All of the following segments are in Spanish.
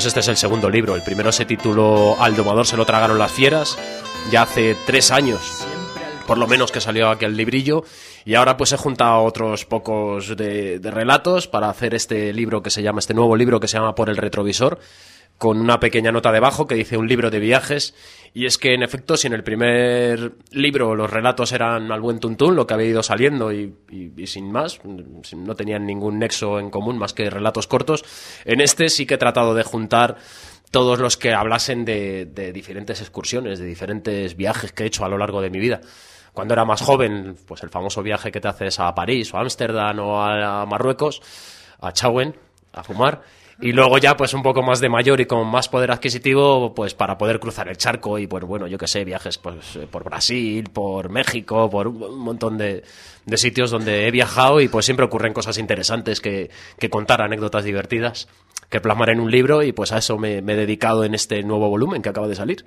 pues este es el segundo libro. El primero se tituló Al domador se lo tragaron las fieras, ya hace tres años, por lo menos que salió aquel librillo, y ahora pues he juntado otros pocos de, de relatos para hacer este libro que se llama, este nuevo libro que se llama Por el retrovisor, con una pequeña nota debajo que dice un libro de viajes. Y es que, en efecto, si en el primer libro los relatos eran al buen tuntún, lo que había ido saliendo y, sin más, no tenían ningún nexo en común más que relatos cortos, en este sí que he tratado de juntar todos los que hablasen de, de diferentes excursiones, de diferentes viajes que he hecho a lo largo de mi vida. Cuando era más joven, pues el famoso viaje que te haces a París o a Ámsterdam o a, a Marruecos, a Chauen, a fumar. Y luego ya, pues un poco más de mayor y con más poder adquisitivo, pues para poder cruzar el charco y, pues bueno, yo que sé, viajes pues eh, por Brasil, por México, por un montón de, de sitios donde he viajado y pues siempre ocurren cosas interesantes que, que contar, anécdotas divertidas, que plasmar en un libro y pues a eso me, me he dedicado en este nuevo volumen que acaba de salir.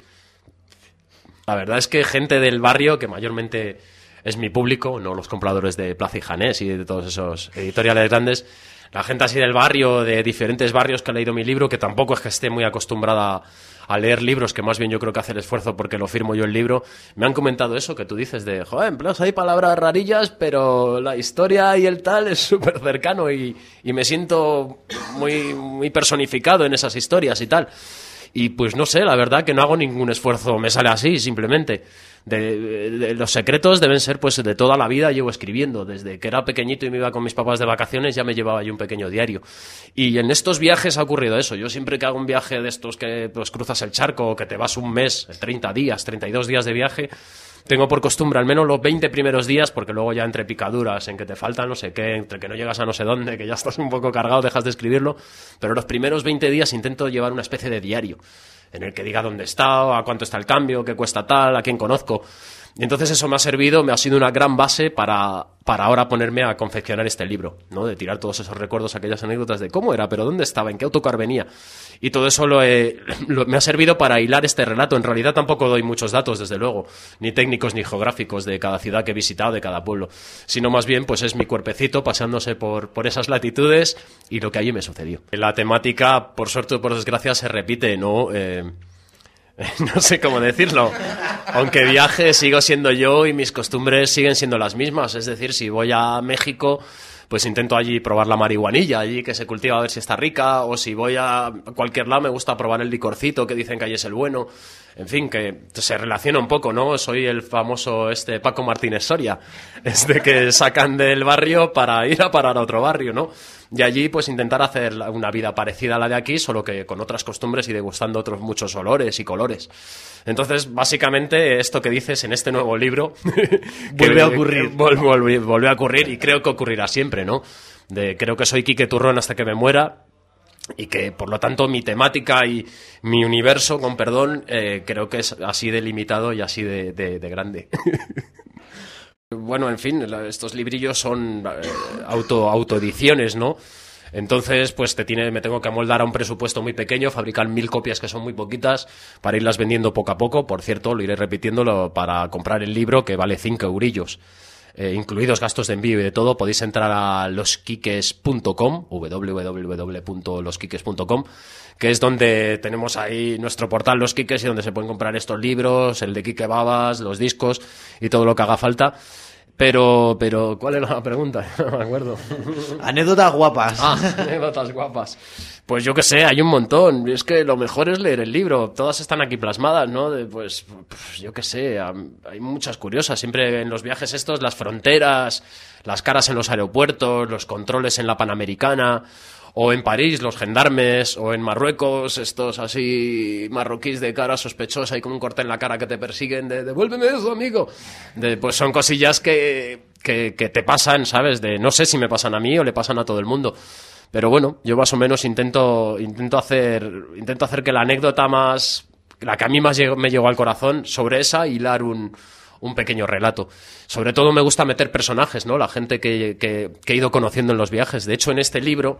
La verdad es que gente del barrio, que mayormente es mi público, no los compradores de Plaza y Janés y de todos esos editoriales grandes, la gente así del barrio, de diferentes barrios que ha leído mi libro, que tampoco es que esté muy acostumbrada a leer libros, que más bien yo creo que hace el esfuerzo porque lo firmo yo el libro, me han comentado eso que tú dices de, joder, plan, hay palabras rarillas, pero la historia y el tal es súper cercano y, y me siento muy, muy personificado en esas historias y tal. Y pues no sé, la verdad que no hago ningún esfuerzo, me sale así, simplemente. De, los secretos deben ser pues de toda la vida llevo escribiendo. Desde que era pequeñito y me iba con mis papás de vacaciones ya me llevaba yo un pequeño diario. Y en estos viajes ha ocurrido eso. Yo siempre que hago un viaje de estos que pues cruzas el charco o que te vas un mes, 30 días, 32 días de viaje, tengo por costumbre al menos los 20 primeros días, porque luego ya entre picaduras, en que te falta no sé qué, entre que no llegas a no sé dónde, que ya estás un poco cargado, dejas de escribirlo, pero los primeros 20 días intento llevar una especie de diario, en el que diga dónde está, a cuánto está el cambio, qué cuesta tal, a quién conozco. Entonces eso me ha servido, me ha sido una gran base para, para ahora ponerme a confeccionar este libro, ¿no? De tirar todos esos recuerdos, aquellas anécdotas de cómo era, pero dónde estaba, en qué autocar venía. Y todo eso lo- me ha servido para hilar este relato. En realidad tampoco doy muchos datos, desde luego, ni técnicos ni geográficos de cada ciudad que he visitado, de cada pueblo, sino más bien pues es mi cuerpecito paseándose por, por esas latitudes y lo que allí me sucedió. La temática, por suerte o por desgracia, se repite, ¿no? Eh, no sé cómo decirlo. Aunque viaje, sigo siendo yo y mis costumbres siguen siendo las mismas. Es decir, si voy a México, pues intento allí probar la marihuanilla, allí que se cultiva a ver si está rica. O si voy a cualquier lado, me gusta probar el licorcito que dicen que allí es el bueno. En fin, que se relaciona un poco, ¿no? Soy el famoso este Paco Martínez Soria, este que sacan del barrio para ir a parar a otro barrio, ¿no? Y allí pues intentar hacer una vida parecida a la de aquí, solo que con otras costumbres y degustando otros muchos olores y colores. Entonces, básicamente, esto que dices en este nuevo libro... Vuelve a ocurrir. volvió a ocurrir y creo que ocurrirá siempre, ¿no? De, creo que soy Quique Turrón hasta que me muera y que por lo tanto mi temática y mi universo, con perdón, eh, creo que es así delimitado y así de, de- de grande. bueno, en fin, estos librillos son eh, auto autoediciones, ¿no? Entonces, pues te tiene, me tengo que amoldar a un presupuesto muy pequeño, fabricar mil copias que son muy poquitas, para irlas vendiendo poco a poco. Por cierto, lo iré repitiéndolo para comprar el libro que vale 5 eurillos. Eh, incluidos gastos de envío y de todo, podéis entrar a losquiques.com, www.losquiques.com, que es donde tenemos ahí nuestro portal Los Quiques y donde se pueden comprar estos libros, el de Quique Babas, los discos y todo lo que haga falta. Pero, pero, ¿cuál era la pregunta? No me acuerdo. Anécdotas guapas. Ah, anécdotas guapas. Pues yo que sé, hay un montón. Es que lo mejor es leer el libro. Todas están aquí plasmadas, ¿no? De, pues, yo que sé, hay muchas curiosas. Siempre en los viajes estos, las fronteras, las caras en los aeropuertos, los controles en la Panamericana, o en París, los gendarmes, o en Marruecos, estos así marroquíes de cara sospechosa y con un corte en la cara que te persiguen de devuélveme eso, amigo. Pues son cosillas que, que, te pasan, ¿sabes? De no sé si me pasan a mí o le pasan a todo el mundo. Pero bueno, yo más o menos intento, intento hacer, intento hacer que la anécdota más, la que a mí más me llegó al corazón, sobre esa, hilar un, un pequeño relato. Sobre todo me gusta meter personajes, ¿no? La gente que, que he ido conociendo en los viajes. De hecho, en este libro,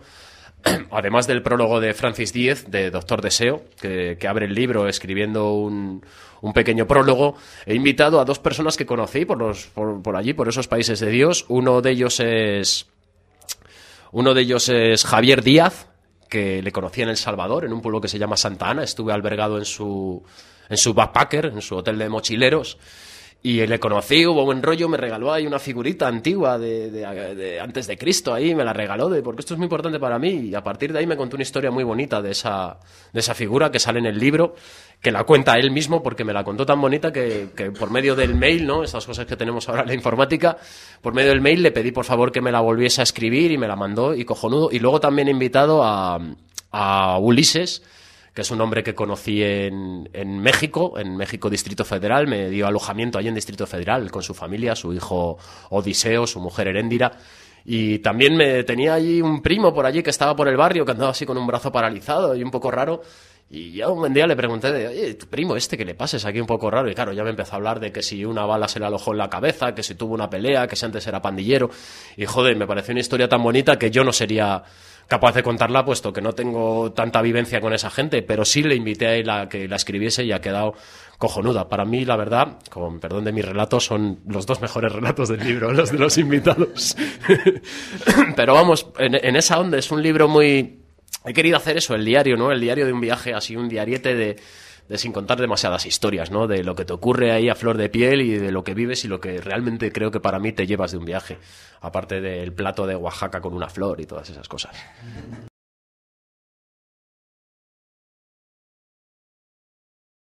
además del prólogo de Francis Díez, de Doctor Deseo, que, abre el libro escribiendo un, un pequeño prólogo, he invitado a dos personas que conocí por, los, por, por allí, por esos países de Dios. Uno de ellos es, uno de ellos es Javier Díaz, que le conocí en El Salvador, en un pueblo que se llama Santa Ana. Estuve albergado en su, en su backpacker, en su hotel de mochileros. Y le conocí, hubo buen rollo, me regaló ahí una figurita antigua de, de, antes de Cristo ahí, me la regaló, de, porque esto es muy importante para mí. Y a partir de ahí me contó una historia muy bonita de esa, de esa figura que sale en el libro, que la cuenta él mismo porque me la contó tan bonita que, que por medio del mail, ¿no? Estas cosas que tenemos ahora en la informática, por medio del mail le pedí por favor que me la volviese a escribir y me la mandó y cojonudo. Y luego también he invitado a, a Ulises, que es un hombre que conocí en, en, México, en México Distrito Federal, me dio alojamiento allí en Distrito Federal con su familia, su hijo Odiseo, su mujer Heréndira. Y también me tenía allí un primo por allí que estaba por el barrio, que andaba así con un brazo paralizado y un poco raro. Y ya un buen día le pregunté oye, primo este que le pases aquí un poco raro. Y claro, ya me empezó a hablar de que si una bala se le alojó en la cabeza, que si tuvo una pelea, que si antes era pandillero. Y joder, me pareció una historia tan bonita que yo no sería capaz de contarla, puesto que no tengo tanta vivencia con esa gente, pero sí le invité a él que la escribiese y ha quedado cojonuda. Para mí, la verdad, con perdón de mis relatos, son los dos mejores relatos del libro, los de los invitados. pero vamos, en, en esa onda es un libro muy... He querido hacer eso, el diario, ¿no? El diario de un viaje, así un diariete de sin contar demasiadas historias, ¿no? De lo que te ocurre ahí a flor de piel y de lo que vives y lo que realmente creo que para mí te llevas de un viaje, aparte del plato de Oaxaca con una flor y todas esas cosas.